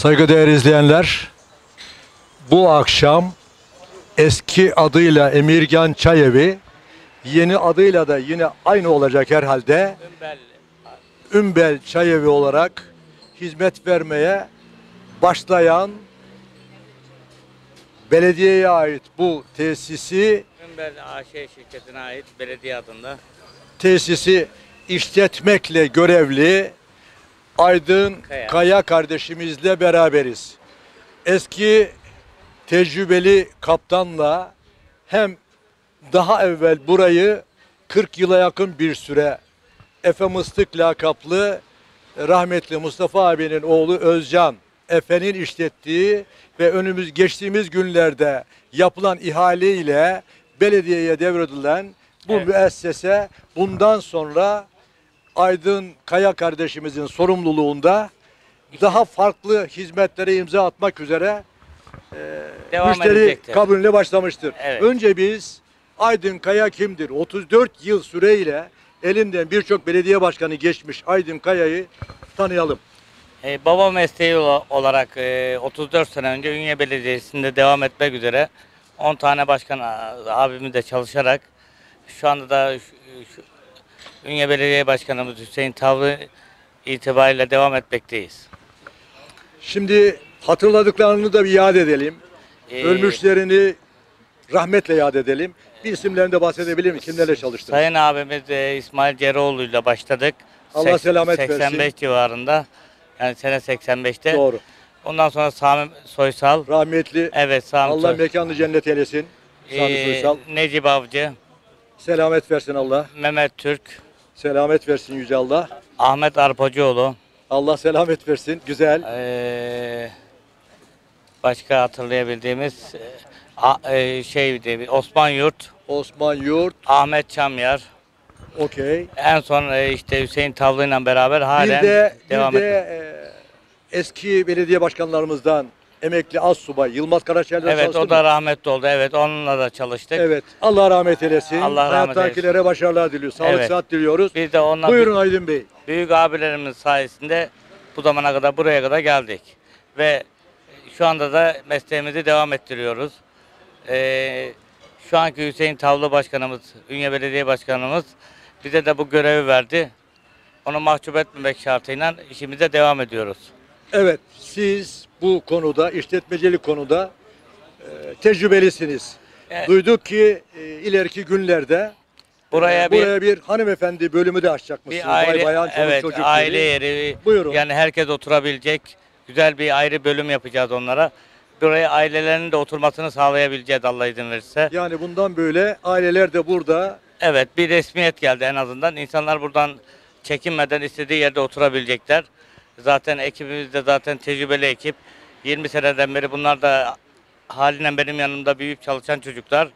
Saygıdeğer izleyenler, bu akşam eski adıyla Emirgan Çayevi, yeni adıyla da yine aynı olacak herhalde. Ümbel Çayevi olarak hizmet vermeye başlayan belediyeye ait bu tesisi Ümbel AŞ şirketine ait belediye adında. tesisi işletmekle görevli Aydın Kaya. Kaya, kardeşimizle beraberiz. Eski tecrübeli kaptanla hem daha evvel burayı 40 yıla yakın bir süre Efe Mıstık lakaplı rahmetli Mustafa abinin oğlu Özcan Efe'nin işlettiği ve önümüz geçtiğimiz günlerde yapılan ihale ile belediyeye devredilen bu Evet. müessese bundan sonra Aydın Kaya kardeşimizin sorumluluğunda daha farklı hizmetlere imza atmak üzere Devam müşteri edecektir. kabulüne başlamıştır. Evet. Önce biz Aydın Kaya kimdir? 34 yıl süreyle elinden birçok belediye başkanı geçmiş Aydın Kaya'yı tanıyalım. Ee, baba mesleği ola- olarak e, 34 sene önce Ünye Belediyesi'nde devam etmek üzere 10 tane başkan a- abimizle çalışarak şu anda da şu, şu, Ünye Belediye Başkanımız Hüseyin Tavlı itibariyle devam etmekteyiz. Şimdi hatırladıklarını da bir yad edelim. Ee, Ölmüşlerini rahmetle yad edelim. Bir isimlerini de bahsedebilir mi? Kimlerle çalıştınız? Sayın abimiz e, İsmail Ceroğlu ile başladık. Allah Seks- selamet versin. 85 civarında. Yani sene 85'te. Doğru. Ondan sonra Sami Soysal. Rahmetli Evet Sami Allah Soysal. mekanını cennet eylesin. Sami Ee, Soysal. Necip Avcı. Selamet versin Allah. Mehmet Türk. Selamet versin Yüce Allah. Ahmet Arpacıoğlu. Allah selamet versin. Güzel. Ee, başka hatırlayabildiğimiz e, e, şeydi Osman Yurt, Osman Yurt. Ahmet Çamyar. Okey. En son e, işte Hüseyin Tavlı ile beraber halen Bir de, devam bir de ediyor. e, eski belediye başkanlarımızdan emekli az subay Yılmaz Karaçay'la Evet çalıştın o da mı? rahmetli oldu. Evet onunla da çalıştık. Evet. Allah rahmet eylesin. Allah rahmet Hayattakilere başarılar diliyoruz. Sağlık Evet. sıhhat diliyoruz. Biz de onunla Buyurun Aydın Bey. büyük abilerimiz sayesinde bu zamana kadar buraya kadar geldik. Ve şu anda da mesleğimizi devam ettiriyoruz. Ee, şu anki Hüseyin Tavlı Başkanımız, Ünye Belediye Başkanımız bize de bu görevi verdi. Onu mahcup etmemek şartıyla işimize devam ediyoruz. Evet. Siz bu konuda, işletmecilik konuda e, tecrübelisiniz. Evet. Duyduk ki e, ileriki günlerde Buraya e, bir buraya bir hanımefendi bölümü de açacakmışsınız. bir aile Bay bayan, çoluk evet çocuk aile gibi. yeri Buyurun. yani herkes oturabilecek güzel bir ayrı bölüm yapacağız onlara. Buraya ailelerinin de oturmasını sağlayabileceğiz Allah izin verirse. Yani bundan böyle aileler de burada Evet bir resmiyet geldi en azından. İnsanlar buradan çekinmeden istediği yerde oturabilecekler. Zaten ekibimiz de zaten tecrübeli ekip. 20 seneden beri bunlar da halinden benim yanımda büyüyüp çalışan çocuklar.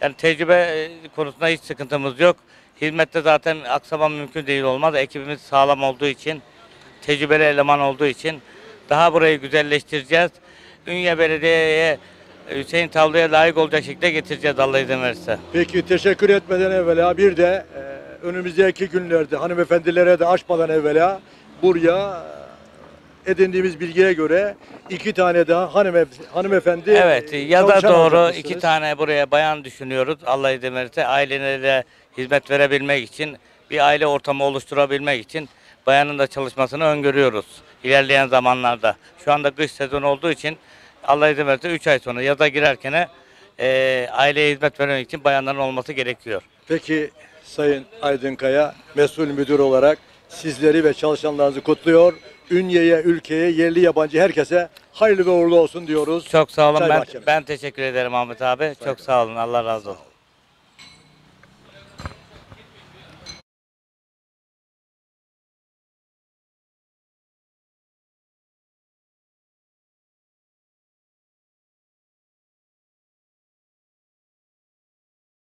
Yani tecrübe e, konusunda hiç sıkıntımız yok. Hizmette zaten aksama mümkün değil olmaz. Ekibimiz sağlam olduğu için, tecrübeli eleman olduğu için daha burayı güzelleştireceğiz. Ünye Belediye'ye Hüseyin Tavlı'ya layık olacak şekilde getireceğiz Allah izin verirse. Peki teşekkür etmeden evvela bir de e, önümüzdeki günlerde hanımefendilere de açmadan evvela buraya edindiğimiz bilgiye göre iki tane daha hanıme, hanımefendi Evet ya da doğru iki tane buraya bayan düşünüyoruz. Allah izin verirse ailelere hizmet verebilmek için bir aile ortamı oluşturabilmek için bayanın da çalışmasını öngörüyoruz ilerleyen zamanlarda. Şu anda kış sezonu olduğu için Allah izin verirse 3 ay sonra yaza girerken e, aileye hizmet vermek için bayanların olması gerekiyor. Peki Sayın Aydın Kaya mesul müdür olarak sizleri ve çalışanlarınızı kutluyor. Ünye'ye, ülkeye, yerli yabancı herkese hayırlı ve uğurlu olsun diyoruz. Çok sağ olun. Çay Ben, bahçemiz. ben teşekkür ederim Ahmet abi. Çok sağ olun. Allah razı olsun.